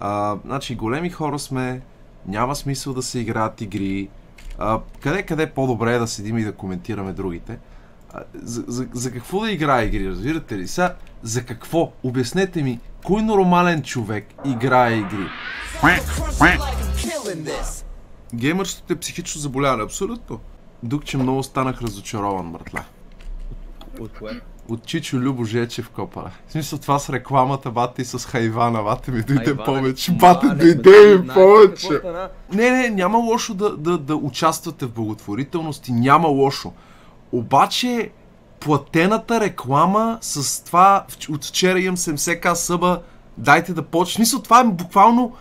А, значи, големи хора сме, няма смисъл да се играят игри. Къде, къде по-добре е да седим и да коментираме другите? А, за, за, за какво да играе игри, разбирате ли? Сега, за какво? Обяснете ми, кой нормален човек играе игри? Геймърството е психично заболяване, абсолютно. Дук, че много станах разочарован, братле. От кое? От Чичо Любо Жечев копара. В смисъл това с рекламата, бате и с Хайвана, бате ми дойде Хайвана, повече. Бате не, дойде ми повече. Не, не, няма лошо да, да, да участвате в благотворителност и няма лошо. Обаче платената реклама с това, от вчера имам 70к съба, дайте да почне. Смисъл това е буквално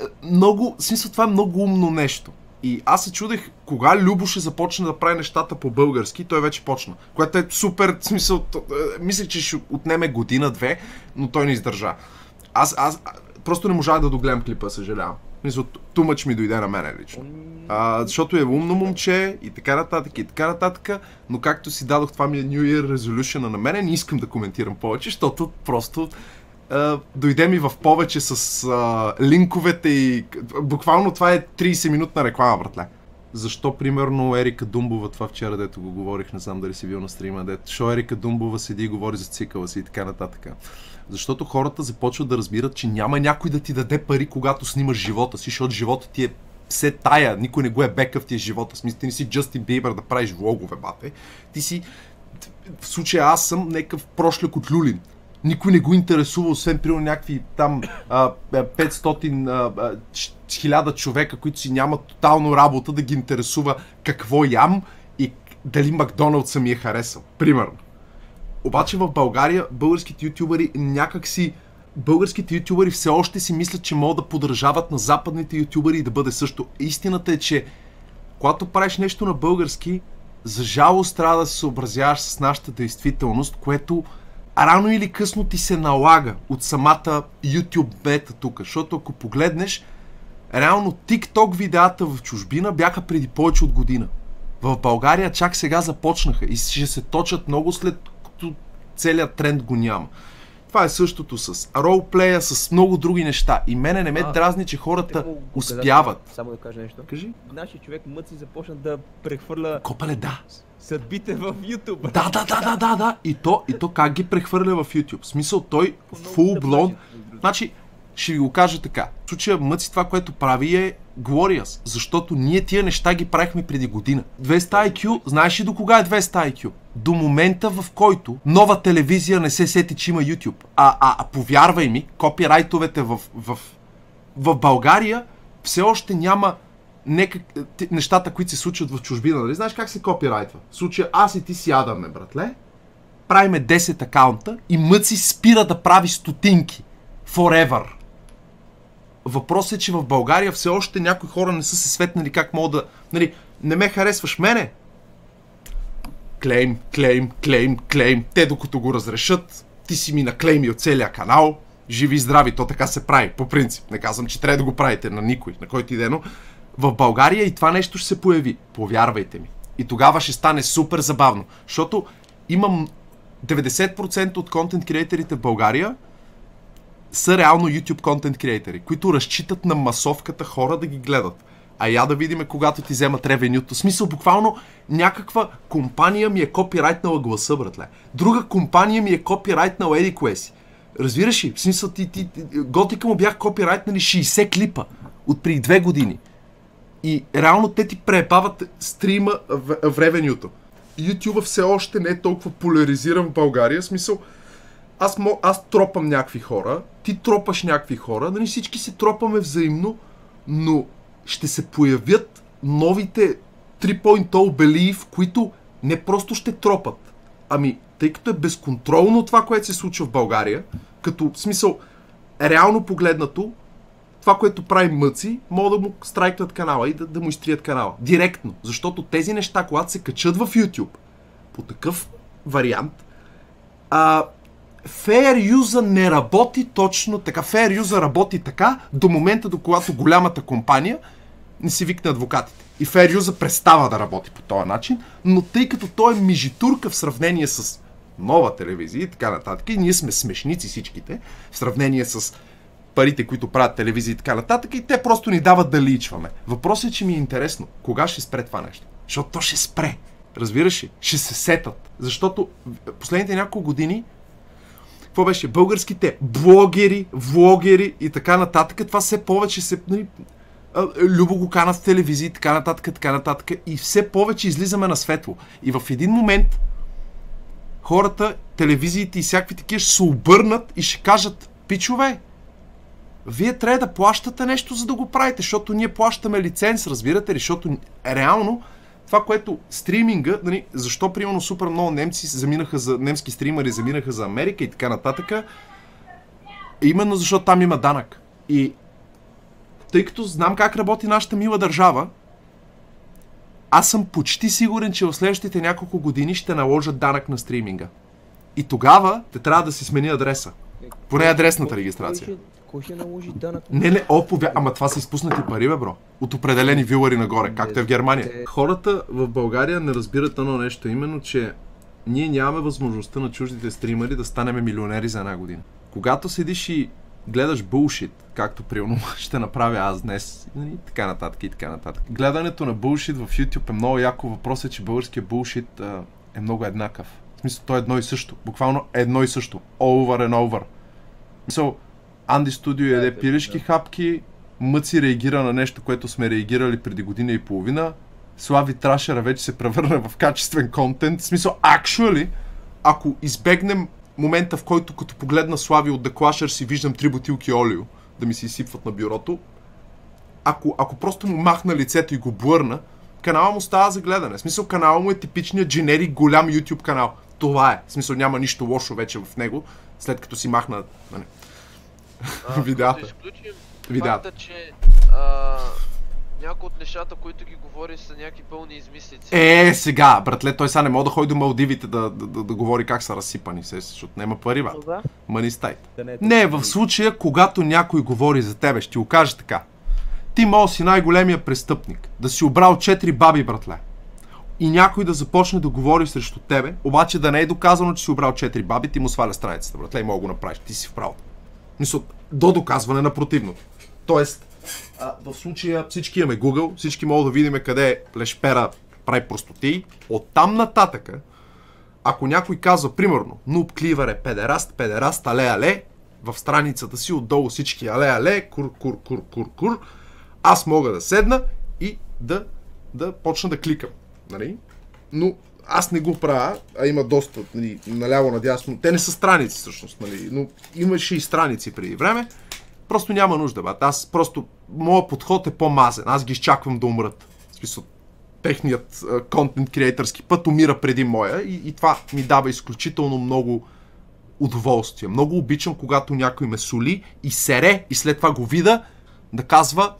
е, много, смисъл това е много умно нещо. И аз се чудех кога Любо ще започне да прави нещата по български, той вече почна. Което е супер, в смисъл, е, мислех, че ще отнеме година-две, но той не издържа. Аз, аз просто не можах да догледам клипа, съжалявам. Смисъл, тумъч ми дойде на мене лично. А, защото е умно момче и така нататък и така нататък, но както си дадох това ми е New Year Resolution на мене, не искам да коментирам повече, защото просто а, дойде ми в повече с а, линковете и буквално това е 30 минутна реклама, братле. Защо, примерно, Ерика Думбова, това вчера, дето го говорих, не знам дали си бил на стрима, дето, що Ерика Думбова седи и говори за цикъла си и така нататък. Защото хората започват да разбират, че няма някой да ти даде пари, когато снимаш живота си, защото живота ти е все тая, никой не го е бека в тия живота. Смисъл, ти не си Джастин Бибър да правиш влогове, бате. Ти си, в случая аз съм някакъв прошляк от Люлин. Никой не го интересува, освен примерно някакви там а, а, 500 а, а, ч- хиляда човека, които си нямат тотално работа да ги интересува какво ям и дали Макдоналдс съм ми е харесал. Примерно. Обаче в България българските ютубъри някак си българските ютубъри все още си мислят, че могат да подражават на западните ютубъри и да бъде също. Истината е, че когато правиш нещо на български, за жалост трябва да се съобразяваш с нашата действителност, което рано или късно ти се налага от самата YouTube бета тук. Защото ако погледнеш, реално TikTok видеята в чужбина бяха преди повече от година. В България чак сега започнаха и ще се точат много след като целият тренд го няма. Това е същото с ролплея, с много други неща. И мене не ме А, дразни, че хората му успяват. Само да кажа нещо. Кажи. Нашия човек Мъци започна да прехвърля Копале, да. Съдбите в YouTube. Да, да, да, да, да, да. И то, и то как ги прехвърля в YouTube. В смисъл, той full blown. Значи, ще ви го кажа така. В случая Мъци това, което прави е Glorious, защото ние тия неща ги правихме преди година. 200 IQ, знаеш ли до кога е 200 IQ? До момента, в който нова телевизия не се сети, че има YouTube. А, а, а повярвай ми, копирайтовете в, в, в България все още няма те- нещата, които се случват в чужбина. Нали? Знаеш как се копирайтва? В случая аз и ти си ядаме, братле. Правиме 10 акаунта и Мъци спира да прави стотинки. Forever. Въпросът е, че в България все още някои хора не са се светнали как могат да... Нали, не ме харесваш мене? Клейм, клейм, клейм, клейм. Те докато го разрешат, ти си ми наклеймил целия канал. Живи и здрави, то така се прави, по принцип. Не казвам, че трябва да го правите на никой, на който иде, но в България и това нещо ще се появи. Повярвайте ми. И тогава ще стане супер забавно. Защото имам 90% от контент креаторите в България са реално YouTube контент креатори, които разчитат на масовката хора да ги гледат. А я да видим когато ти вземат ревенюто. Смисъл, буквално някаква компания ми е копирайтнала гласа, братле. Друга компания ми е копирайтнала еди кое. Разбираш ли? В смисъл, ти, ти, ти, готика му бях копирайтнали 60 клипа от преди две години. И реално те ти препават стрима в, в. YouTube все още не е толкова поляризиран в България. В смисъл, аз, мо, аз тропам някакви хора, ти тропаш някакви хора, нали всички се тропаме взаимно, но ще се появят новите 3.0 Believe, които не просто ще тропат, ами тъй като е безконтролно това, което се случва в България, като в смисъл реално погледнато, това, което прави мъци, могат да му страйкнат канала и да, да му изтрият канала. Директно. Защото тези неща, когато се качат в YouTube, по такъв вариант, а, Fair User не работи точно така. Fair User работи така до момента, до когато голямата компания не си викне адвокатите. И Fair User престава да работи по този начин, но тъй като той е мижитурка в сравнение с нова телевизия и така нататък, и ние сме смешници всичките, в сравнение с парите, които правят телевизии и така нататък, и те просто ни дават да личваме. Въпросът е, че ми е интересно, кога ще спре това нещо? Защото то ще спре. Разбираш ли? Ще се сетат. Защото последните няколко години какво беше? Българските блогери, влогери и така нататък, това все повече се... Нали, Любо го канат в телевизии, така нататък, така нататък. И все повече излизаме на светло. И в един момент хората, телевизиите и всякакви такива ще се обърнат и ще кажат, пичове, вие трябва да плащате нещо, за да го правите, защото ние плащаме лиценз, разбирате ли, защото реално това, което стриминга, нали, защо примерно супер много немци заминаха за немски стримери, заминаха за Америка и така нататък, именно защото там има данък. И тъй като знам как работи нашата мила държава, аз съм почти сигурен, че в следващите няколко години ще наложат данък на стриминга. И тогава те трябва да си смени адреса. Поне адресната регистрация. Кой ще, наложи данък? Не, не, о, повя... ама това са изпуснати пари, бе, бро. От определени вилари нагоре, както е в Германия. Хората в България не разбират едно нещо, именно, че ние нямаме възможността на чуждите стримери да станем милионери за една година. Когато седиш и гледаш булшит, както примерно ще направя аз днес, и така нататък и така нататък. Гледането на булшит в YouTube е много яко. Въпросът е, че българският булшит е много еднакъв. В смисъл, то е едно и също. Буквално едно и също. Over and over. В смисъл, Анди Студио яде пилешки да. хапки, Мъци реагира на нещо, което сме реагирали преди година и половина, Слави Трашера вече се превърна в качествен контент. В смисъл, actually, ако избегнем момента, в който като погледна Слави от The Clashers си виждам три бутилки олио да ми се изсипват на бюрото, ако, ако просто му махна лицето и го блърна, канала му става за гледане. В смисъл, канала му е типичният дженерик голям YouTube канал. Това е. В смисъл, няма нищо лошо вече в него, след като си махна нали, А, Видеята. Като изключим видеята. факта, че а, някои от нещата, които ги говори, са някакви пълни измислици. Е, сега, братле, той сега не може да ходи до Малдивите да, да, да, да говори как са разсипани, се, защото няма пари, брат. Да. Мани стайт. Да не, е Не, в случая, когато някой говори за тебе, ще ти го каже така. Ти може да си най-големия престъпник, да си обрал 4 баби, братле. И някой да започне да говори срещу тебе, обаче да не е доказано, че си обрал 4 баби, ти му сваля страницата, братле, и мога да го направиш, ти си в право. Мисля, до доказване на противното. Тоест, а, в случая всички имаме Google, всички могат да видим къде лешпера прави простоти. Оттам нататъка, ако някой казва, примерно, Нуб Кливър е педераст, педераст, але, але, в страницата си отдолу всички але, але, кур, кур, кур, кур, кур, аз мога да седна и да, да почна да кликам. Нали? Но аз не го правя, а има доста нали, наляво надясно. Те не са страници всъщност, нали, но имаше и страници преди време. Просто няма нужда, бат. Аз просто, моят подход е по-мазен. Аз ги изчаквам да умрат. В смисъл, техният контент креаторски път умира преди моя и, и това ми дава изключително много удоволствие. Много обичам, когато някой ме соли и сере и след това го вида да казва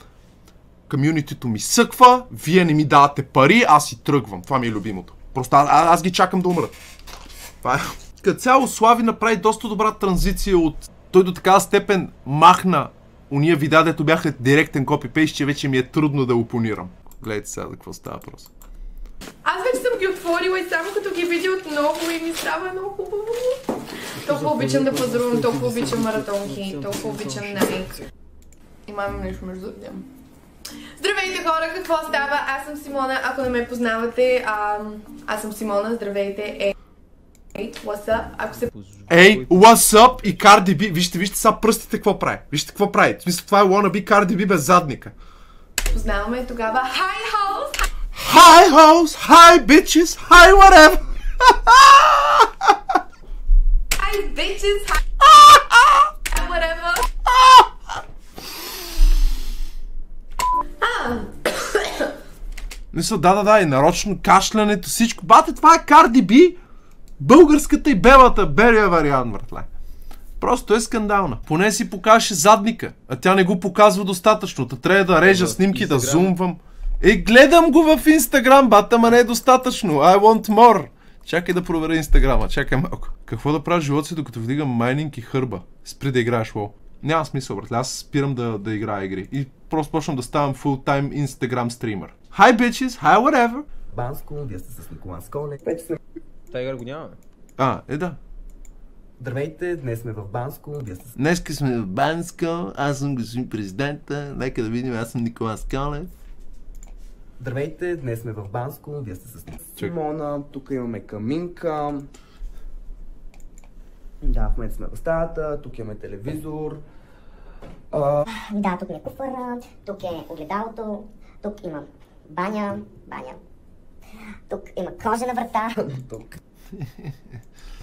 комюнитито ми съква, вие не ми давате пари, аз си тръгвам. Това ми е любимото. Просто аз, аз ги чакам да умрат. Това е. Като цяло Слави направи доста добра транзиция от... Той до такава степен махна уния видеа, дето бяха директен копипейст, че вече ми е трудно да опонирам. Гледайте сега за какво става въпрос. Аз вече съм ги отворила и само като ги видя отново и ми става много хубаво. Толкова обичам да пазарувам, толкова обичам маратонки, толкова обичам Nike. Имам нещо между тем. Здравейте хора, какво става? Аз съм Симона, ако не ме познавате, а, аз съм Симона, здравейте. Е, Ей, what's up? Ако се Ей, what's up и Cardi B. Вижте, вижте сега пръстите какво прави. Вижте какво прави. В смисъл, това е wannabe Cardi B без задника. познаваме тогава, hi house, Hi hoes, hi bitches, hi whatever. hi bitches, hi whatever. А, Мисля, да, да, да, и нарочно кашлянето, всичко. Бате, това е Cardi B, българската и белата, белия вариант, братле. Просто е скандална. Поне си покаже задника, а тя не го показва достатъчно. Та трябва да режа снимки, да зумвам. Е, гледам го в Инстаграм, бата, ма не е достатъчно. I want more. Чакай да проверя Инстаграма, чакай малко. Какво да правя в живота си, докато вдигам майнинг и хърба? Спри да играеш лол. Няма смисъл, братле. Аз спирам да, да играя игри. И просто почвам да ставам full-time Instagram стример. Hi bitches, hi whatever. Банско, вие сте с Николан Сколе. Тайгър го нямаме. А, е да. Здравейте, днес сме в Банско, вие сте с Днеска сме в Банско, аз съм господин президента, нека да видим, аз съм Николас Колев. Здравейте, днес сме в Банско, вие сте с. Симона, тук имаме каминка. Да, в момента сме в стаята, тук имаме телевизор. А, Да, тук ми е куфърът, тук е огледалото, тук има баня, баня. Тук има кожена врата. тук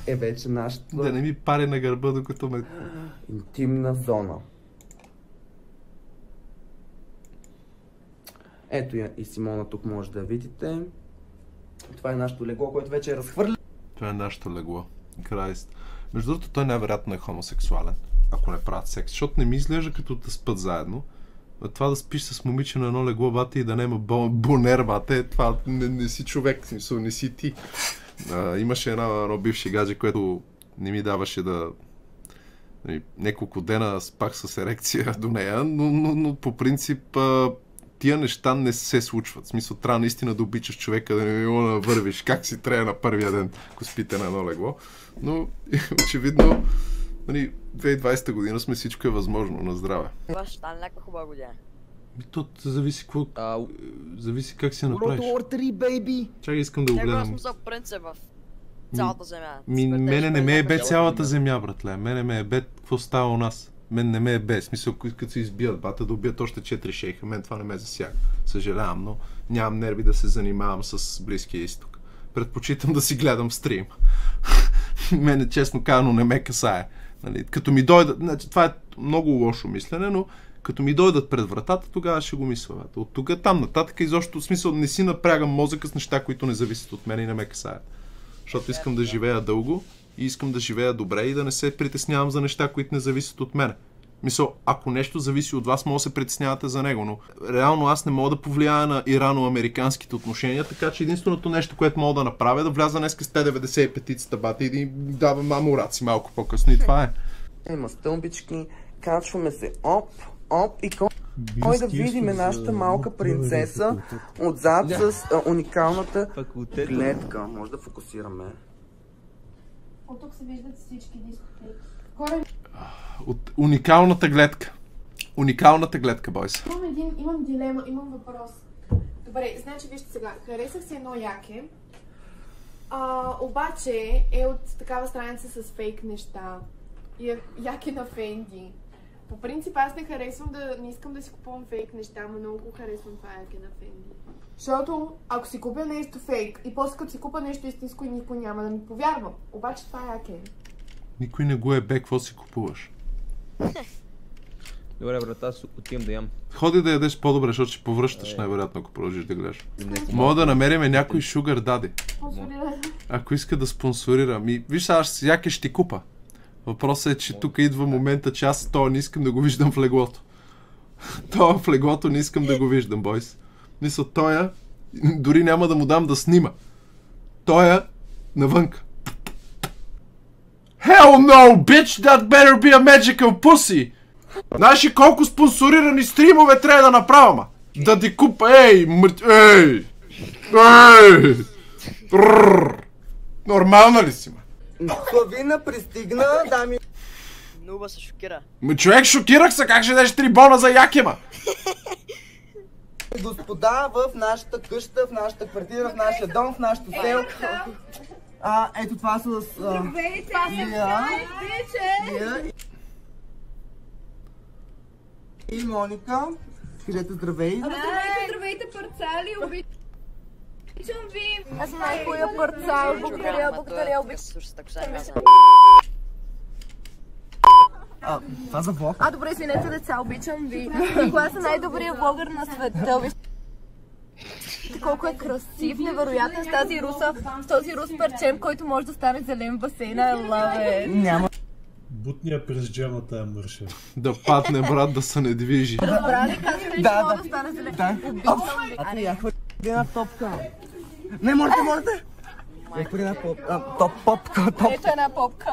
е вече нашата Да не ми пари на гърба, докато ме... интимна зона. Ето я и Симона тук може да видите. Това е нашето легло, което вече е разхвърлено. Това е нашето легло. Крайст. Между другото, той най-вероятно е хомосексуален, ако не правят секс. Защото не ми изглежда като да спят заедно. Това да спиш с момиче на едно легло, бате, и да няма бо- бонер, бате, това не, не си човек, смисъл, не си ти. А, имаше едно, едно бивше гадже, което не ми даваше да... нали, Няколко дена спах с ерекция до нея, но, но, но по принцип а, тия неща не се случват. В смисъл, трябва наистина да обичаш човека, да не го навървиш, как си трябва на първия ден, ако спите на едно легло. Но, очевидно, нали, 2020 година сме всичко е възможно на здраве. Това ще стане някаква хубава година. Ми, то зависи какво, А, зависи как си я World направиш. War 3, baby! Чакай, искам да го гледам. смисъл принцип в цялата земя. Ми, Смъртта мене не ме е бе цялата земя, братле. Мене ме е бе какво става у нас. Мен не ме е бе. Смисъл, като се избият бата, да убият още 4 шейха. Мен това не ме засяга. Съжалявам, но нямам нерви да се занимавам с Близкия изток. Предпочитам да си гледам стрим. Мене, честно казано, не ме касае. Нали, като ми дойдат, значи, това е много лошо мислене, но като ми дойдат пред вратата, тогава ще го мисля. бе. От тук там нататък, изобщо в смисъл не си напрягам мозъка с неща, които не зависят от мен и не ме касаят. Защото искам да живея дълго и искам да живея добре и да не се притеснявам за неща, които не зависят от мен. Мисъл, ако нещо зависи от вас, може да се притеснявате за него, но реално аз не мога да повлияя на ирано-американските отношения, така че единственото нещо, което мога да направя е да вляза днес с Т-95-цата бата и да им давам мамораци малко по-късно и това е. Има стълбички, качваме се оп, оп и ко... Кой да видим нашата малка принцеса отзад с а, уникалната гледка. Може да фокусираме. От тук се виждат всички дискотеки. От уникалната гледка. Уникалната гледка, бойс. имам един, имам дилема, имам въпрос. Добре, значи вижте сега, харесах си едно яке, а, обаче е от такава страница с фейк неща. И е яке на Фенди. По принцип аз не харесвам да, не искам да си купувам фейк неща, но много харесвам това яке на Фенди. Защото ако си купя нещо фейк и после като си купя нещо истинско и никой няма да ми повярва. Обаче това яке. Никой не го е бе, какво си купуваш. Добре, брат, аз отивам да ям. Ходи да ядеш по-добре, защото ще повръщаш най-вероятно, ако продължиш да гледаш. Мога да намерим някой шугар дади. Ако иска да спонсорира. Ми, виж, аз яке ще ти купа. Въпросът е, че тук идва момента, че аз това не искам да го виждам в леглото. Това в леглото не искам да го виждам, бойс. Мисля, тоя дори няма да му дам да снима. Тоя навънка. Hell no, bitch! That better be a magical pussy! Знаеш ли колко спонсорирани стримове трябва да направя, ма? Да ти купа, ей, мърт... ей! Ей! Рррр. Нормална ли си, ма? Славина пристигна, дами Нуба се шокира. Ма човек, шокирах се, как ще дадеш три бона за якема? господа в нашата къща, в нашата квартира, в нашия дом, в нашото село. А, ето това с... А, Лия, Лия и- и Моника. Кажете здравей. Здравейте, здравейте, парцали, обичам ви. Аз съм най-хубавия парцал. Благодаря, благодаря, обичам. Сега А, това за влог. А, добре, извинете, деца, обичам ви. Кога съм най-добрият блогър на света? Колко е красив, невероятен с тази руса, с този рус парчем, който може да стане зелен в басейна. I love it. Няма. Бутния през джамата я мърша. Да падне, брат, да се не движи. Разбра ли, казваме, че Да, да. да стане зелен. Да. Обичам ви. А ти я хвърли една топка. Не, можете, можете. Я хвърли една попка, топ. Ето една попка.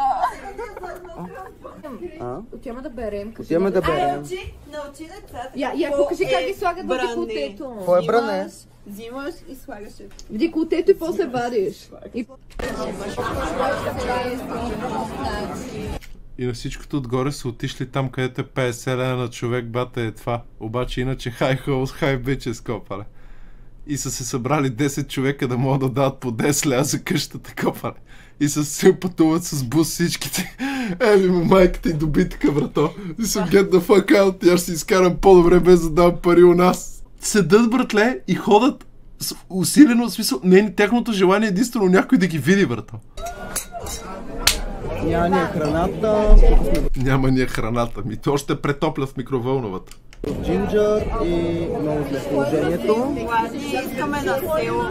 А? Отиваме да берем. Отиваме да берем. Научи децата. Я, я покажи как е ги слагат в деколтето. Какво е бране? Взимаш и слагаш. В деколтето и после вадиш. И... На всичкото отгоре са отишли там, където е 50 лена на човек, бата е това. Обаче иначе хай хоус, хай биче скопале. И са се събрали 10 човека да могат да дадат по 10 лева за къщата, копале. И се пътуват с бус всичките. Ели му майката и добитка, брато. И са get the fuck out, аз ще изкарам по-добре без да дам пари у нас. Седат, братле, и ходят с усилено, в смисъл, не е тяхното желание е единствено някой да ги види, брато. Няма ни е храната, Няма ни е храната. Ми то още претопля в микровълновата. джинджър и много сме положението. Искаме на село.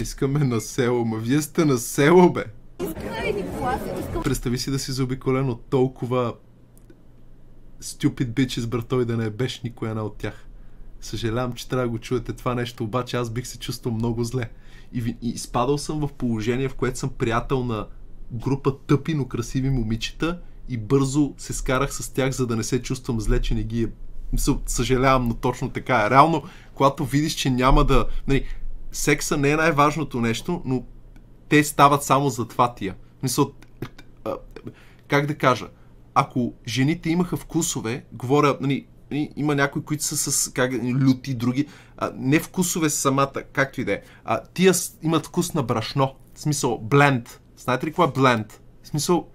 Искаме на село. Ма вие сте на село, бе. Представи си да си заобиколен от толкова stupid bitches, брато, и да не беше никоя една от тях. Съжалявам, че трябва да го чуете това нещо, обаче аз бих се чувствал много зле. И, и изпадал съм в положение, в което съм приятел на група тъпи, но красиви момичета и бързо се скарах с тях, за да не се чувствам зле, че не ги е... Съжалявам, но точно така е. Реално, когато видиш, че няма да... Нали, секса не е най-важното нещо, но те стават само за това тия. Мисъл, как да кажа, ако жените имаха вкусове, говоря, нали, нали, има някои, които са с как, люти, други, а, не вкусове самата, както и да е. А, тия имат вкус на брашно. В смисъл, бленд. Знаете ли какво е бленд? В смисъл,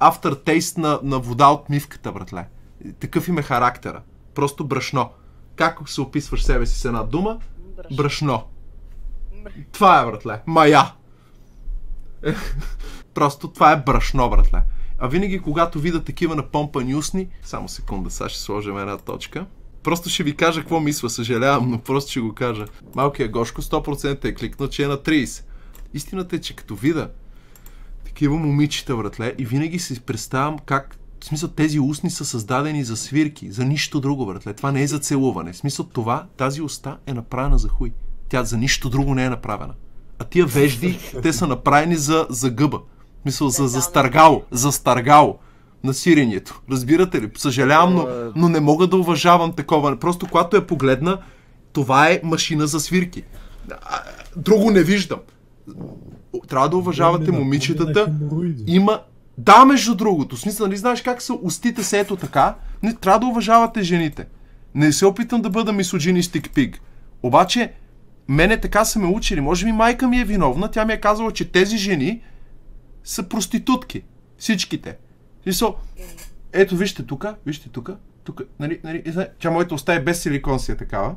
aftertaste на, на вода от мивката, братле. Такъв им е характера. Просто брашно. Как се описваш себе си с една дума? Брашно. Това е, братле. Мая. Просто това е брашно, братле. А винаги, когато видя такива напомпани устни, само секунда, сега ще сложим една точка. Просто ще ви кажа какво мисля, съжалявам, но просто ще го кажа. Малкият Гошко 100% е кликнал, че е на 30. Истината е, че като вида такива момичета, братле, и винаги си представям как в смисъл, тези устни са създадени за свирки, за нищо друго, братле. Това не е за целуване. В смисъл, това, тази уста е направена за хуй. Тя за нищо друго не е направена. А тия вежди, те са направени за, за гъба. В смисъл, за, за старгало. За старгало на сирението. Разбирате ли? Съжалявам, но, но не мога да уважавам такова. Просто когато я погледна, това е машина за свирки. Друго не виждам. Трябва да уважавате момичетата. Има. Да, между другото. Смисъл, нали знаеш как са устите се ето така? Не, трябва да уважавате жените. Не се опитам да бъда мисоджинистик пиг. Обаче, мене така са ме учили. Може би майка ми е виновна. Тя ми е казала, че тези жени са проститутки. Всичките. В Смисъл, ето вижте тук, вижте тук, тук, нали, нали, тя моята уста е без силикон си е такава.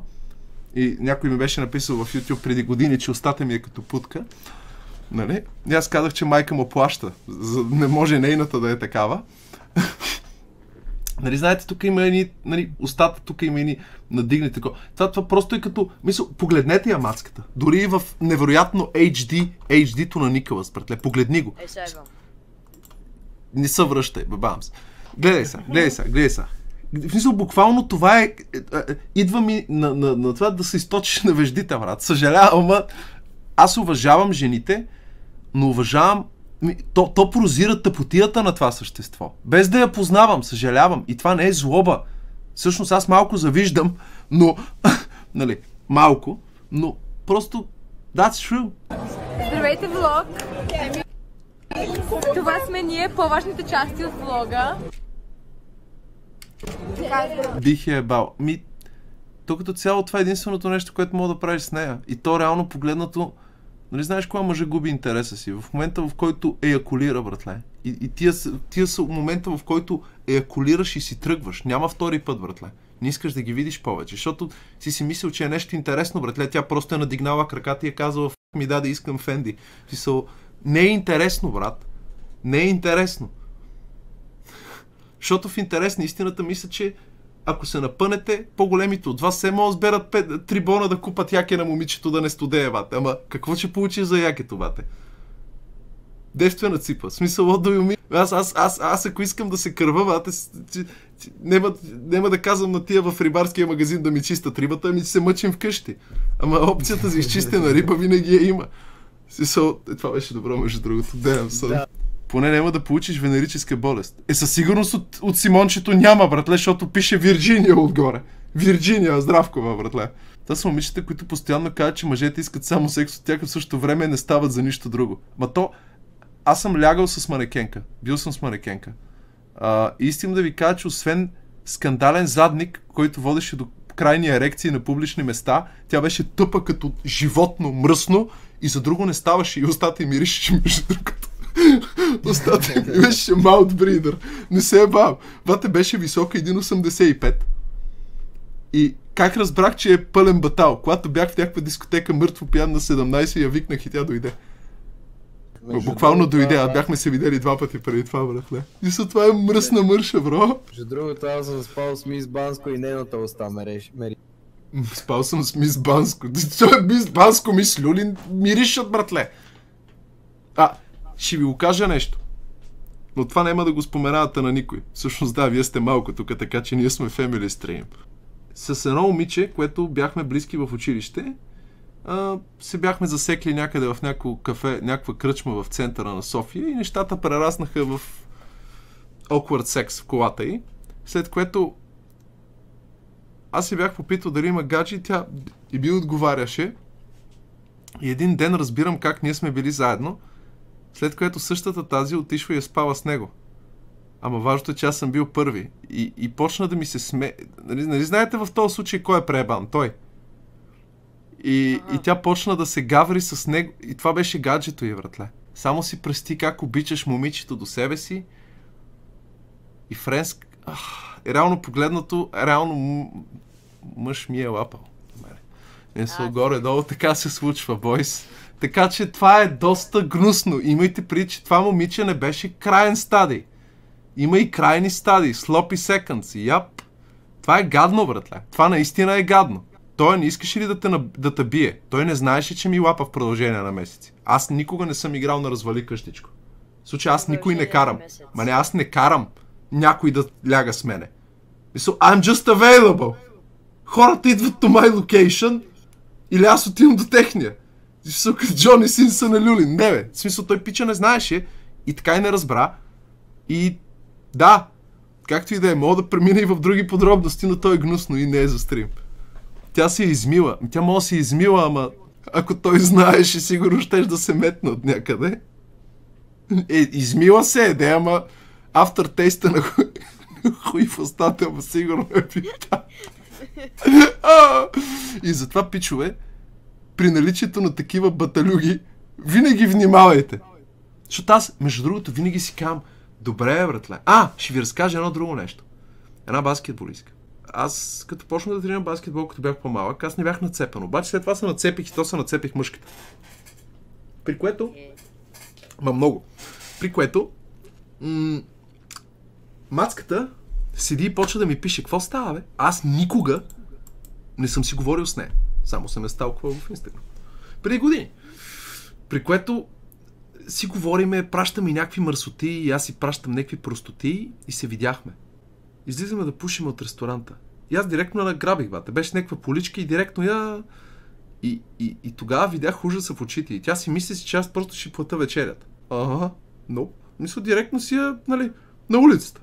И някой ми беше написал в YouTube преди години, че устата ми е като путка. Нали? И аз казах, че майка му плаща. За... Не може нейната да е такава. Нали, знаете, тук има едни, нали, устата тук има едни надигнати такова. Това, това просто е като, мисъл, погледнете я мацката. Дори и в невероятно HD, HD-то на Никълас, братле, погледни го. Е, идвам. Не се връщай, бабам се. Гледай са, гледай са, гледай са. В смисъл, буквално това е... е, е, Идва ми на, на, на това да се източиш на веждите, брат. Съжалявам, ама аз уважавам жените, но уважавам... То, то прозира тъпотията на това същество. Без да я познавам, съжалявам. И това не е злоба. Всъщност аз малко завиждам, но... нали, малко, но просто... That's true. Здравейте, влог! Това сме ние, по-важните части от влога. Бих я ебал. Ми, то като цяло това е единственото нещо, което мога да правиш с нея. И то реално погледнато, нали знаеш кога мъжа губи интереса си? В момента, в който еякулира, братле. И, и тия, тия са момента, в който еякулираш и си тръгваш. Няма втори път, братле. Не искаш да ги видиш повече, защото си си мислил, че е нещо интересно, братле. Тя просто е надигнала краката и е казала, «Ф*** ми даде, искам Фенди. Смисъл, не е интересно, брат. Не е интересно. Защото в интерес на истината мисля, че ако се напънете, по-големите от вас се могат да сберат пет, три бона да купат яке на момичето да не студее, бате. Ама какво ще получиш за якето, бате? Девствена ципа. Смисъл, do you mean? Аз, аз, аз, аз ако искам да се кърва, че- няма, няма да казвам на тия в рибарския магазин да ми чистят рибата, ами се мъчим вкъщи. Ама опцията за изчистена риба винаги я има. Смисъл, е, това беше добро, между другото. Damn, son. Поне няма да получиш венерическа болест. Е, със сигурност от, от Симончето няма, братле, защото пише Вирджиния отгоре. Вирджиния, здравкова, братле. Това са момичета, които постоянно казват, че мъжете искат само секс от тях, в същото време не стават за нищо друго. Ма то, аз съм лягал с манекенка. Бил съм с манекенка. А, и искам да ви кажа, че освен скандален задник, който водеше до крайни ерекции на публични места, тя беше тъпа като животно, мръсно и за друго не ставаше и устата й мирише между другото. Устата й беше маут бридър. Не се е бав. Бате беше висока 1,85. И как разбрах, че е пълен батал? Когато бях в някаква дискотека мъртво пиян на 17 я викнах и тя дойде. Между Буквално другото, дойде, а аз- бяхме се видели два пъти преди това, братле. И са това е мръсна мърша, бро. Между другото, аз съм спал с мис Банско и нейната уста мереш. Мери. Спал съм с мис Банско. Той е мис Банско, мис Люлин, миришат, братле. А, ще ви го кажа нещо. Но това няма да го споменавате на никой. Всъщност да, вие сте малко тук, така че ние сме family stream. С едно момиче, което бяхме близки в училище, а, се бяхме засекли някъде в някакво кафе, някаква кръчма в центъра на София и нещата прераснаха в awkward секс в колата й. След което аз се бях попитал дали има гадже, тя и би отговаряше. И един ден разбирам как ние сме били заедно, след което същата тази отишва и е спала с него. Ама важното е, че аз съм бил първи. И, и почна да ми се сме... Нали, нали знаете в този случай кой е пребан? Той. И, и тя почна да се гаври с него. И това беше гаджето й, братле. Само си прести как обичаш момичето до себе си. И френск... Ах, и реално погледнато, реално м- мъж ми е лапал. Мене. Е, горе-долу така се случва, бойс. Така че това е доста гнусно. Имайте преди, че това момиче не беше крайен стадий. Има и крайни стадии, sloppy seconds. Яп. Това е гадно, братле. Това наистина е гадно. Той не искаше ли да те, да те бие? Той не знаеше, че ми лапа в продължение на месеци. Аз никога не съм играл на развали къщичко. В случай аз никой не карам. Ма не, аз не карам някой да ляга с мене. Мисъл, I'm just available. Хората идват to my location или аз отивам до техния. Като Джони Синса на Люлин. Не, бе. В смисъл, той пича не знаеше и така и не разбра. И да, както и да е, мога да премина и в други подробности, но той е гнусно и не е за стрим. Тя се е измила. Тя може да се е измила, ама ако той знаеше, сигурно ще да се метне от някъде. Е, измила се е, де, ама автортейста на хуй, хуй в устата, ама сигурно е пита. И затова, пичове, при наличието на такива баталюги, винаги внимавайте. Защото аз, между другото, винаги си казвам, добре, братле. А, ще ви разкажа едно друго нещо. Една баскетболистка. Аз, като почнах да тренирам баскетбол, като бях по-малък, аз не бях нацепен. Обаче след това се нацепих и то се нацепих мъжката. При което... Ма много. При което... М- мацката седи и почва да ми пише, какво става, бе? Аз никога не съм си говорил с нея. Само съм е сталквал в Инстаграм. Преди години. При което си говориме, пращаме някакви мърсоти и аз си пращам някакви простоти и се видяхме. Излизаме да пушим от ресторанта. И аз директно награбих, бате. Беше някаква поличка и директно я... И, и, и тогава видях ужаса в очите. И тя си мисли, че аз просто ще плата вечерята. Ага, но. Мисля, директно си я, нали, на улицата.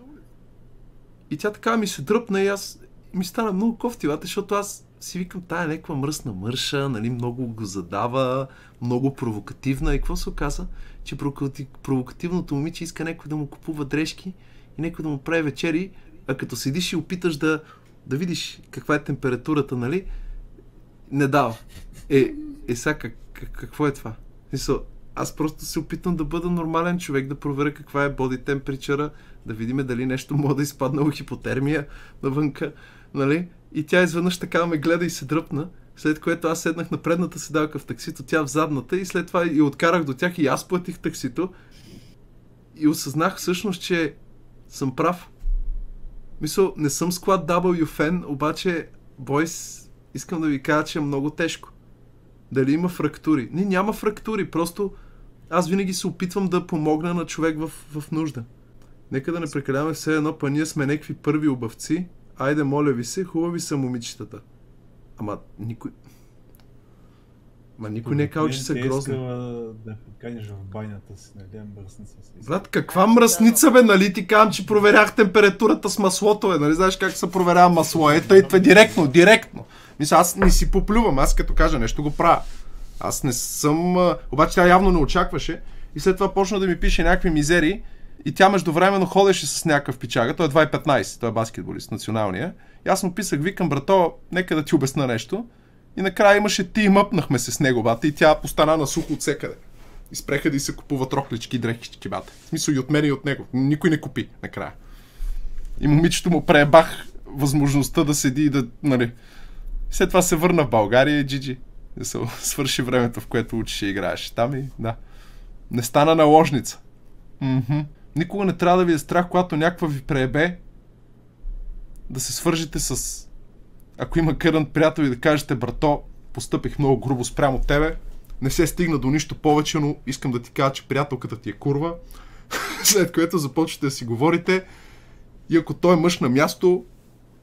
И тя така ми се дръпна и аз ми стана много кофти, бате, защото аз си викам, тая е някаква мръсна мърша, нали, много го задава, много провокативна. И какво се оказа? Че провокати- провокативното момиче иска някой да му купува дрежки и някой да му прави вечери, а като седиш и опиташ да, да видиш каква е температурата, нали, не дава. Е, е сега как, как, какво е това? Мисъл, аз просто се опитвам да бъда нормален човек, да проверя каква е боди температура, да видиме дали нещо може да изпаднало хипотермия навънка, нали? И тя изведнъж така ме гледа и се дръпна, след което аз седнах на предната седалка в таксито, тя в задната и след това и откарах до тях и аз платих таксито и осъзнах всъщност, че съм прав. Мисъл, не съм склад W фен, обаче, бойс, искам да ви кажа, че е много тежко. Дали има фрактури? Не, няма фрактури, просто аз винаги се опитвам да помогна на човек в, в нужда. Нека да не прекаляваме все едно, па ние сме някакви първи обавци. Айде, моля ви се, хубави са момичетата. Ама никой... Ма никой не е казал, че са грозни. да поканиш в банята си, нали, мръсница си. Брат, каква мръсница бе, нали ти казвам, че проверях температурата с маслото, бе, нали знаеш как се проверява масло? Ето и това директно, директно. Мисля, аз не си поплювам, аз като кажа нещо го правя. Аз не съм... Обаче тя явно не очакваше и след това почна да ми пише някакви мизери и тя междувременно ходеше с някакъв пичага, той е 2.15, той е баскетболист, националния. И аз му писах, викам, брато, нека да ти обясна нещо. И накрая имаше тимъпнахме се с него, бата, и тя постана на сухо от всекъде. И спреха да и се купуват роклички и дрехички, бата. В смисъл и от мен и от него. Никой не купи накрая. И момичето му преебах възможността да седи и да, нали... След това се върна в България и джиджи. И се свърши времето, в което учеше и играеше. Там и да. Не стана наложница. Мгм. Никога не трябва да ви е страх, когато някаква ви преебе, да се свържете с... Ако има кърнат приятел и да кажете, брато, постъпих много грубо спрямо тебе, не се стигна до нищо повече, но искам да ти кажа, че приятелката ти е курва. След което започвате да си говорите и ако той е мъж на място,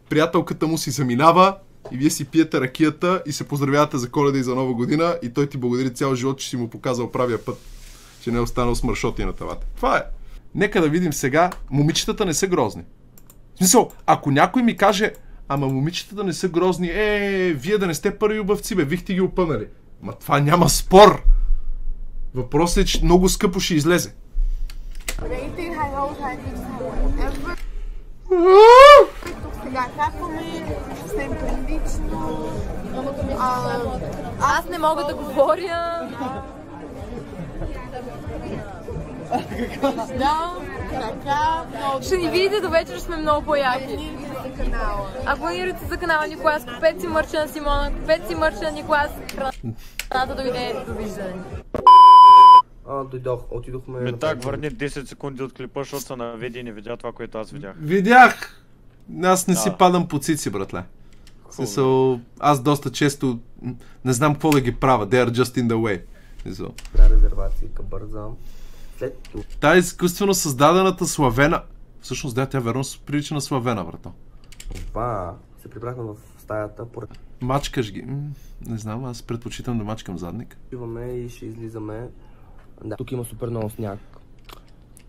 приятелката му си заминава и вие си пиете ракията и се поздравявате за коледа и за нова година и той ти благодари цял живот, че си му показал правия път, че не е останал с маршоти на тавата. Това е. Нека да видим сега. Момичетата не са грозни. В смисъл, ако някой ми каже, ама момичетата не са грозни, е, вие да не сте първи обавци, бе, вихте ги опънали. Ма това няма спор. Въпросът е, че много скъпо ще излезе. Сега хапваме, съвсем аз не мога да говоря. Да, така, много Ще ни видите до вечер, сме много по-яки. Абонирайте се за канала Николас, купете си мърча на Симона, купете си мърча на Николас. Храната дойде, довиждане. А, дойдох, отидохме... Ме на так, върни 10 секунди от клипа, защото са наведи и не видя това, което аз видях. Видях! Аз не си Да. падам по цици, братле. Смисъл, аз доста често не знам какво да ги правя. They are just in the way. Смисъл. Резервации, бързам. След това... Та изкуствено създадената славена... Всъщност, да, тя верно се прилича на славена, брато. Това се прибрахме в стаята, поред Мачкаш ги. М, Не знам, аз предпочитам да мачкам задник. Отиваме и ще излизаме. Да. Тук има супер много сняг.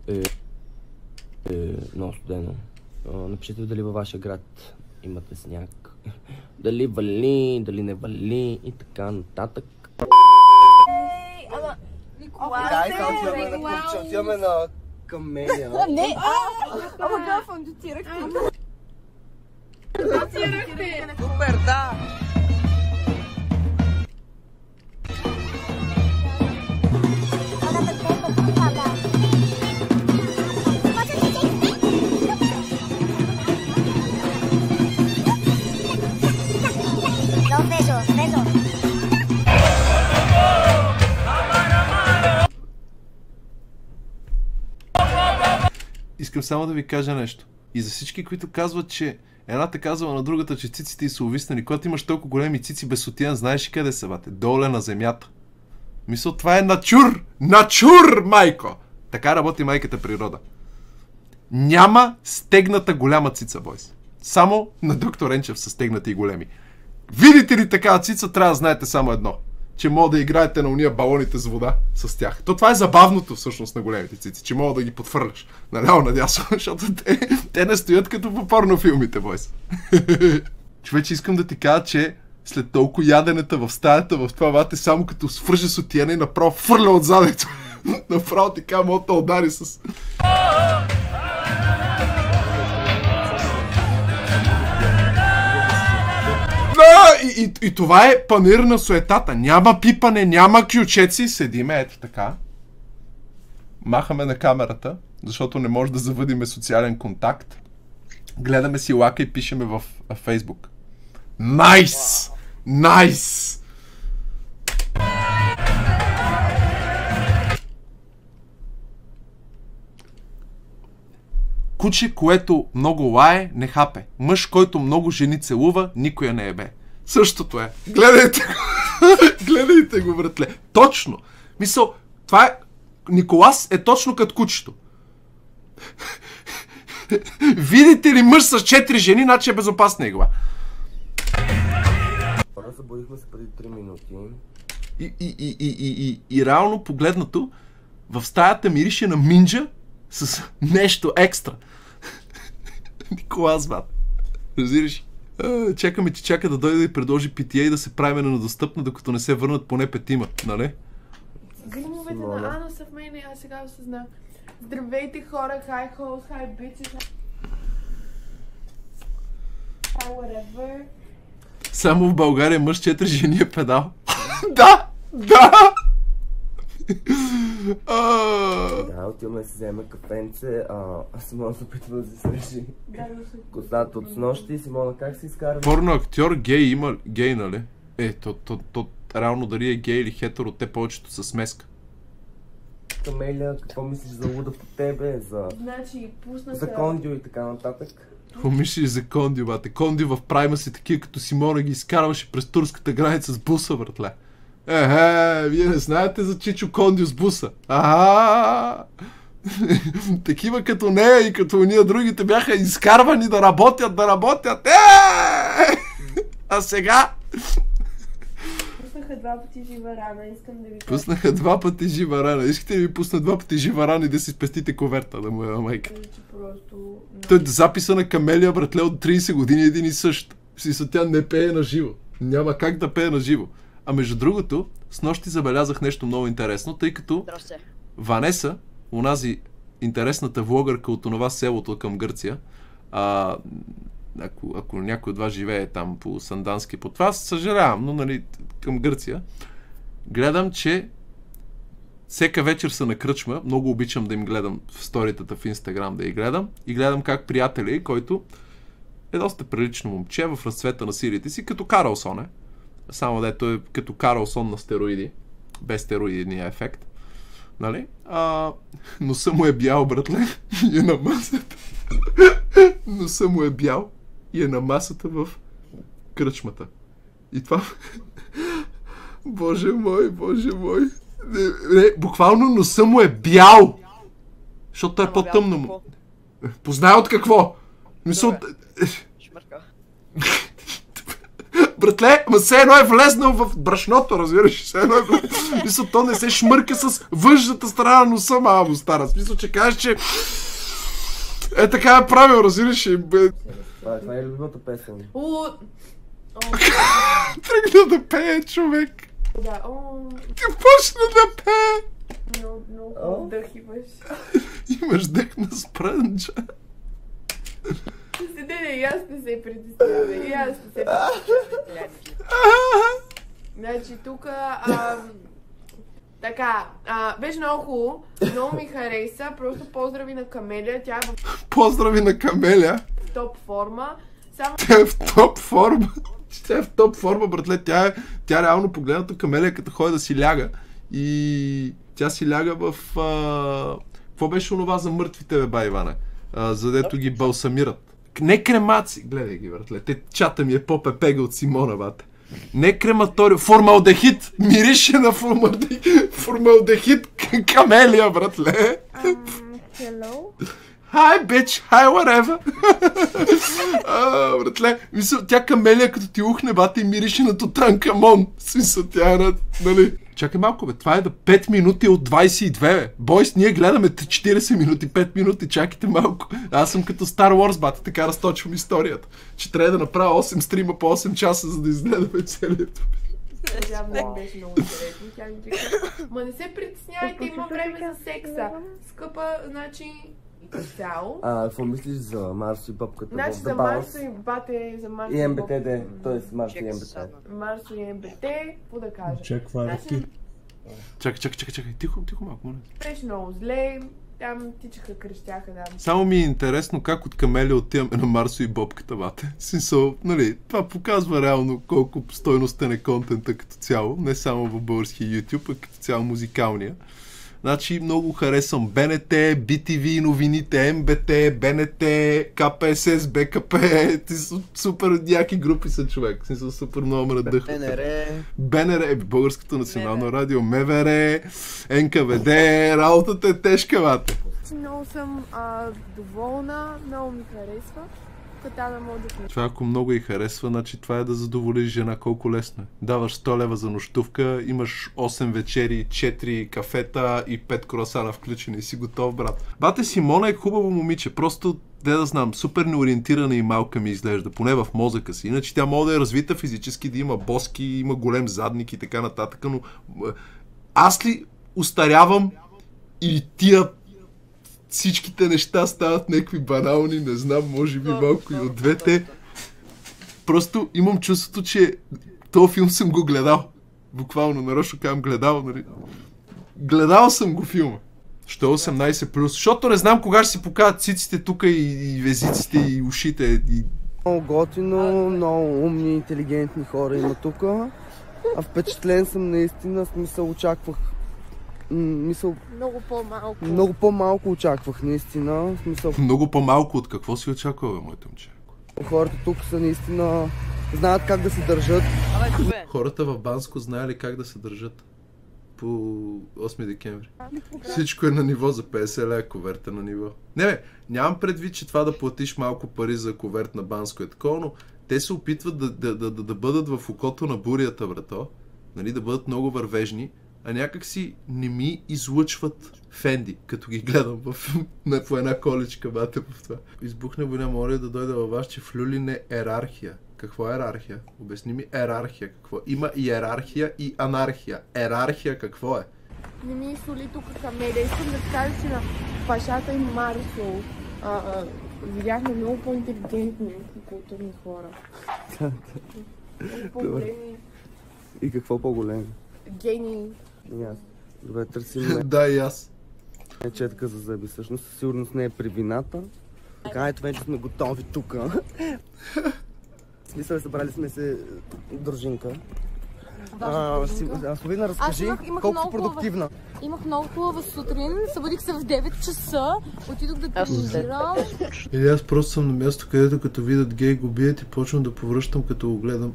Е, е много студено. Напишете дали във вашия град имате сняг. Дали вали, дали не вали и така нататък. Дай, сега отиваме на купче, отиваме на каменя. Не, ама графон, дотирахте. Дотирахте. Супер, да! No, само да ви кажа нещо. И за всички, които казват, че едната казва на другата, че циците й са увиснали. Когато имаш толкова големи цици без сутиен, знаеш ли къде са, бате? Доле на земята. Мисъл, това е начур! Начур, майко! Така работи майката природа. Няма стегната голяма цица, бойс. Само на доктор Енчев са стегнати и големи. Видите ли такава цица, трябва да знаете само едно. Че мога да играете на уния балоните с вода с тях. То това е забавното всъщност на големите цици, че мога да ги подфърляш наляво надясно, защото те, те не стоят като по порнофилмите, бойс. Човече искам да ти кажа, че след толкова яденета в стаята, в това вате, само като свърже сутиена и направо фърля от задето. направо ти кажа, мога да удари с... и, и, това е панир на суетата. Няма пипане, няма кючеци. Седиме ето така. Махаме на камерата, защото не може да завъдиме социален контакт. Гледаме си лака и пишеме в Фейсбук. Найс! Найс! Куче, което много лае, не хапе. Мъж, който много жени целува, никоя не е бе. Същото е. Гледайте го. Гледайте го, братле. Точно. Мисъл, това е... Николас е точно като кучето. Видите ли мъж с четири жени, значи е безопасна игла. Хора, събудихме се преди 3 минути. И, и, и, и, и, и, и реално погледнато, в стаята мирише на минджа с нещо екстра. Николас, бат. Разбираш? А, Чакаме ти чака да дойде и предложи питие и да се правим на недостъпна, докато не се върнат поне петима, нали? Гримовете на Ано са в мене, аз сега осъзнах. Здравейте хора, хай холс, хай бичес, хай whatever. Само в България мъж 4 жени е педал. да! Да! Да, отиваме да си вземе кафенце, а Симона се опитва да си се- косата от снощи. Симона, как се изкара? Порно актьор гей има гей, нали? Е, то, то, то, реално дали е гей или хетеро, те повечето са смеска. Камелия, какво мислиш за луда по тебе, за, Значи, пуснаха... за кондио и така нататък? Какво мислиш за Кондио, бате? Кондио в прайма си такива, като Симона ги изкарваше през турската граница с буса, братле. Ехе, вие не знаете за Чичо Кондио с буса. Ага! Такива като нея и като уния другите бяха изкарвани да работят, да работят. Е! А сега Пуснаха два пъти жива рана, искам да ви кажа. пуснаха два пъти жива рана. Искате ли ви пусна два пъти жива рана и да си спестите коверта да му е майка? Просто... Той записа на Камелия, братле, от 30 години е един и същ. Си тя не пее на живо. Няма как да пее на живо. А между другото, с нощи забелязах нещо много интересно, тъй като Здрасти. Ванеса, унази интересната влогърка от онова селото към Гърция, а, ако, ако някой от вас живее там по Сандански, по това съжалявам, но нали, към Гърция, гледам, че всека вечер са на кръчма, много обичам да им гледам в сторитата в Инстаграм да ги гледам и гледам как приятели, който е доста прилично момче в разцвета на силите си, като Карлсон е. Само дето е като Карлсон на стероиди, без стероидния ефект. Нали? А, носа му е бял, братле, и е на масата. носа му е бял и е на масата в кръчмата. И това... Боже мой, боже мой. Не, не, буквално носа му е бял. Защото е по-тъмно му. Познай от какво? Мисъл... Шмърка. Братле, ма все едно е влезнал в брашното, разбираш? Все едно е. Мисъл, то не се шмърка с външната страна на носа, мамо стара. Смисъл, че кажеш, че е така е правил, разбираш? И, бе, Това, това е любимата песен. Тръгна да пее човек. да, о, Ти почна да пее. много, много дъх имаш. Имаш дъх на спрънджа. Не, и аз не се притеснявам, и аз не се притеснявам. Значи тук, така, а, беше много хубаво, много ми хареса, просто поздрави на Камелия, тя е в Поздрави на Камеля. топ форма. Само Тя е в топ форма. Тя е в топ форма, братле. Тя, е, тя реално погледнато Камелия, като ходи да си ляга. И тя си ляга в... А... Какво беше онова за мъртвите, бе, бай, Иване? А, за дето ги балсамират. Не кремаци. Гледай ги, братле. Те чата ми е по-пепега от Симона, бате. Не крематориум. Формалдехид. Мирише на формалдехид. Формалдехид. Камелия, братле. Hello? Hi, bitch! Hi, whatever! а, братле, мисъл, тя камелия като ти ухне, бата и мирише на Тотан Камон. Смисъл, тя е на, нали... Чакай малко, бе, това е да 5 минути от 22, бе. Бойс, ние гледаме 40 минути, 5 минути, чакайте малко. Аз съм като Star Wars, бата, така разточвам историята. Че трябва да направя 8 стрима по 8 часа, за да изгледаме беше много интересно. Тя ми вика, ма не се притеснявайте, има време за секса. Скъпа, значи, цяло. А, какво мислиш за Марсо и Бобката Значи в за Марсо и Бате, за Марсо И МБТ, де, т.е. Марсо и МБТ. Марсо и МБТ, какво да кажа? Чаква Значи, ръки. Чакай, чакай, чакай, чакай. Тихо, тихо малко, моля. беше много зле, там тичаха, крещяха, да. Само ми е интересно как от Камелия отиваме на Марсо и Бобката, бате. Смисъл, нали, това показва реално колко стойностен е контента като цяло, не само в българския YouTube, а като цяло музикалния. Значи много харесвам БНТ, BTV, новините, МБТ, БНТ, КПСС, БКП, ти са супер яки групи са човек. В Смисъл, супер много ме надъхва. БНР. БНР, е Българското национално радио, МВР, НКВД, работата е тежка, бате. Много съм а, доволна, много ми харесва. Катана мога да. Това ако много и харесва, значи това е да задоволиш жена колко лесно е. Даваш 100 лева за нощувка, имаш 8 вечери, 4 кафета и 5 круасана включени и си готов, брат. Бате Симона е хубаво момиче, просто де да знам, супер неориентирана и малка ми изглежда, поне в мозъка си. Иначе тя може да е развита физически, да има боски, има голем задник и така нататък, но м, аз ли устарявам или тия всичките неща стават някакви банални, не знам, може би малко и от двете. Просто имам чувството, че този филм съм го гледал. Буквално, нарочно казвам гледал, нали? Гледал съм го филма. Що е 18+, плюс? защото не знам кога ще си покажат циците тук и, и езиците и ушите. И... Много готино, много умни, интелигентни хора има тук. А впечатлен съм наистина, смисъл очаквах. Мисъл, Много по-малко. много по-малко очаквах наистина. Смисъл, Много по-малко от какво си очаква, бе, моите момче. хората тук са наистина знаят как да се държат. Хората в Банско знаели как да се държат по 8 декември. Всичко е на ниво за 50 лея, коверта на ниво. Не, бе, нямам предвид, че това да платиш малко пари за коверт на Банско е такова, но те се опитват да, да, да, да, да бъдат в окото на бурята, брато. Нали, да бъдат много вървежни, а някак си не ми излъчват фенди, като ги гледам в, на, по една количка, бате в това. Избухне война, моля да дойда във вас, че в Люлин е ерархия. Какво е ерархия? Обясни ми ерархия какво? Има иерархия и анархия. Ерархия какво е? Не ми соли тук камеля. Искам да кажа, че на Пашата и Марсо а, а, видяхме много по-интелигентни и културни хора. Много по-големи И какво по-големи? гении. И аз. Добре, търсим да, и аз. не четка за зъби. Всъщност със сигурност не е при вината. Така, ето вече сме готови тук. В смисъл, събрали сме се дружинка. А, си- а, Словина, разкажи имах- имах колко си много хубава- продуктивна. Имах много хубава сутрин. Събудих се в 9 часа. Отидох да тренирам. Или аз просто съм на място, където като видят гей го бият и почвам да повръщам, като го гледам.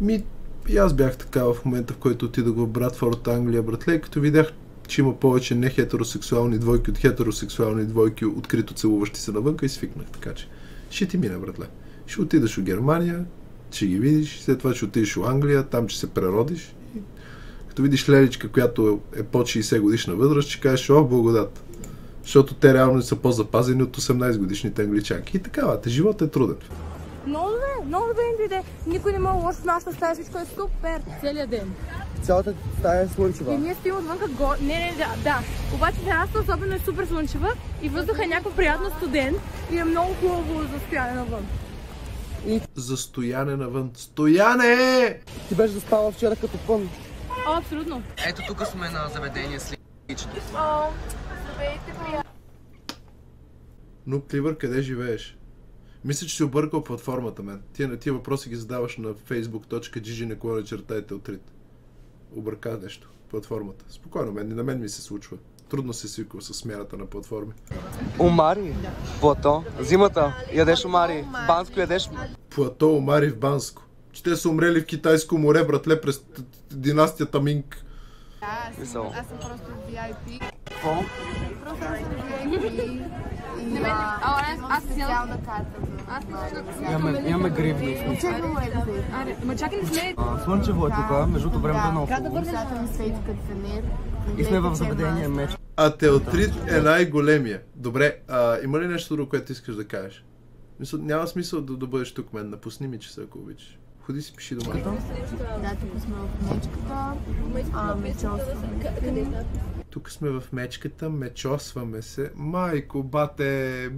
Ми, и аз бях така в момента, в който отидох в Братфорд, Англия, братле, като видях, че има повече не хетеросексуални двойки от хетеросексуални двойки, открито целуващи се навънка и свикнах. Така че, ще ти мине, братле. Ще отидеш в Германия, ще ги видиш, след това ще отидеш в Англия, там ще се преродиш. И като видиш леличка, която е под 60 годишна възраст, ще кажеш, о, благодат. Защото те реално са по-запазени от 18 годишните англичанки. И така, бате, животът е труден. Много добре, много добре дойде. Никой не мога лошо в нашата стая, всичко е супер. Целият ден. Цялата стая е И слънчева. ние стоим отвънка го... Не, не, да, да. Обаче терасата особено е супер слънчева и въздуха е някакъв приятно студен и е много хубаво за стояне навън. За стояне навън. Стояне! Ти беше заспала вчера като пън. О, абсолютно. Ето тук сме на заведение с личното. О, здравейте, приятели. Но Пливър, къде живееш? Мисля, че си объркал платформата, мен. Тия, тия въпроси ги задаваш на facebook.gg наклона чертайте отрит. Обърка нещо. Платформата. Спокойно, мен. И на мен ми се случва. Трудно се свиква с смяната на платформи. Омари, плато, зимата, ядеш омари, банско ядеш Плато Омари в Банско. Че те са умрели в Китайско море, братле, през династията Минг. Мисъл. Аз съм просто VIP. Какво? Просто съм VIP. И а, аз- аз специална карта Имаме, имаме гривни. Да ма чакай, не сме... Слънчево е тук, между времето е като фенер. И сме в заведение меч. А Теотрит е най-големия. Добре, а, има ли нещо друго, което искаш да кажеш? Мисъл, няма смисъл да, да бъдеш тук, мен. Напусни ми часа, ако обичаш. Ходи си пиши дома. Да, тук сме в мечката. А, мечосваме. Тук сме в мечката, мечосваме се. Майко, бате,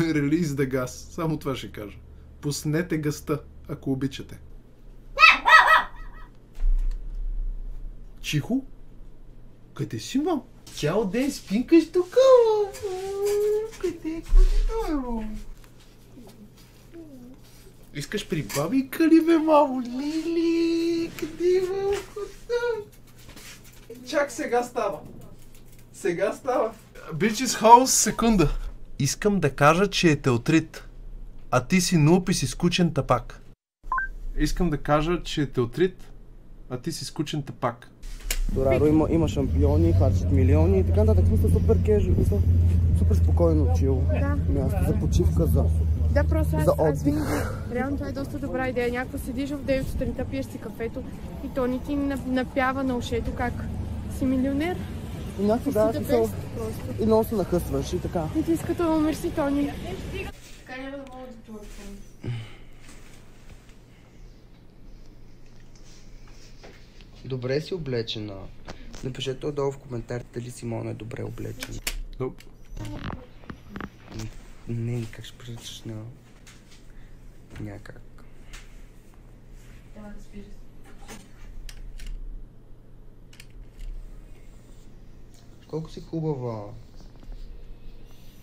релиз да газ. Само това ще кажа. Пуснете гъста, ако обичате. Чихо? Къде си, мам? Цял ден спинкаш тук. Къде, къде, мамо? Искаш при бабика ли, бе, мамо? Лили, къде, мамо? Чак сега става. Сега става. Бичис хаус, секунда. Искам да кажа, че е теотрит. А ти си нуп и си скучен тапак. Искам да кажа, че е теотрит, а ти си скучен тапак. Дораро има, има шампиони, харчат милиони и така нататък. Мисля супер кежи, мисля супер спокойно, чил. Да. Място за почивка, за Да, просто аз, За аз винаги, реално това е доста добра идея. Някаква седиш в 9 сутринта, пиеш си кафето и то ни ти нап- напява на ушето как си милионер. И някакво И да, да и много се нахъсваш и така. И ти иска това мерси, Тони. Така няма да мога да туркам. Добре си облечена. Напишете отдолу в коментарите дали Симона е добре облечена. Nope. Не, как ще приличаш на... Някак. Трябва да спиш. Колко си хубава.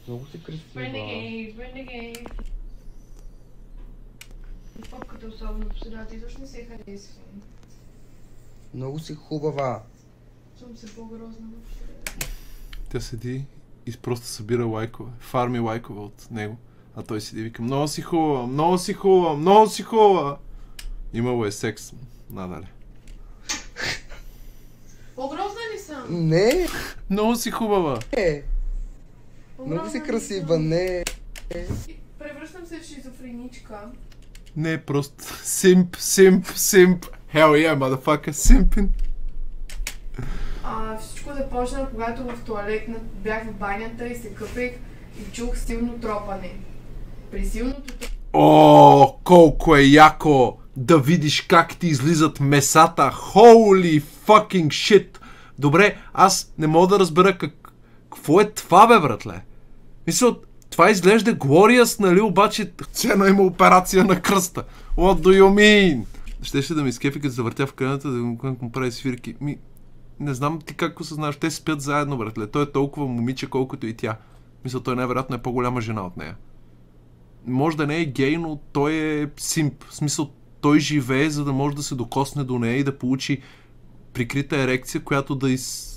Много си красива. Renegade, Renegade. Попката особено по средата изобщо не се харесва. Много си хубава. Съм се по-грозна въобще. Тя седи и просто събира лайкове. Фарми лайкове от него. А той седи и вика, много си хубава, много си хубава, много си хубава. Имало е секс. Надале. По-грозна? Не, Много си хубава. е. Много си красива, не. Превръщам се в шизофреничка. Не, просто симп, симп, симп. Hell yeah, motherfucker, симпин. А, всичко започна, когато в туалетна бях в банята и се къпех и чух силно тропане. При силното О, колко е яко да видиш как ти излизат месата. Holy fucking shit. Добре, аз не мога да разбера как... какво е това, бе, братле. Мисля, това изглежда glorious, нали, обаче цена има операция на кръста. What do you mean? Щеше да ми скефи, като завъртя в къната, да му, му прави свирки. Ми, не знам ти как го съзнаваш. Те спят заедно, братле. Той е толкова момиче, колкото и тя. Мисля, той най-вероятно е по-голяма жена от нея може да не е гей, но той е симп. В смисъл, той живее, за да може да се докосне до нея и да получи прикрита ерекция, която да из...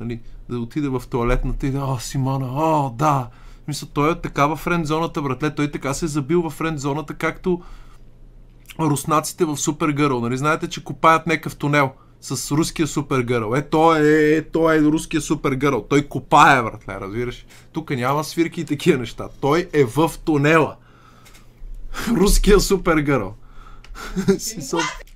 Нали, да отиде в туалетната и да, о, Симона, о, да. Мисля, той е така в френд-зоната, братле. Той така се е забил в френд-зоната, както руснаците в Супергърл. Нали? Знаете, че копаят някакъв тунел с руския Супергърл. Е, той е, е, той е руския Супергърл. Той копае, братле, разбираш? Тук няма свирки и такива неща. Той е в тунела. Руския Супергърл.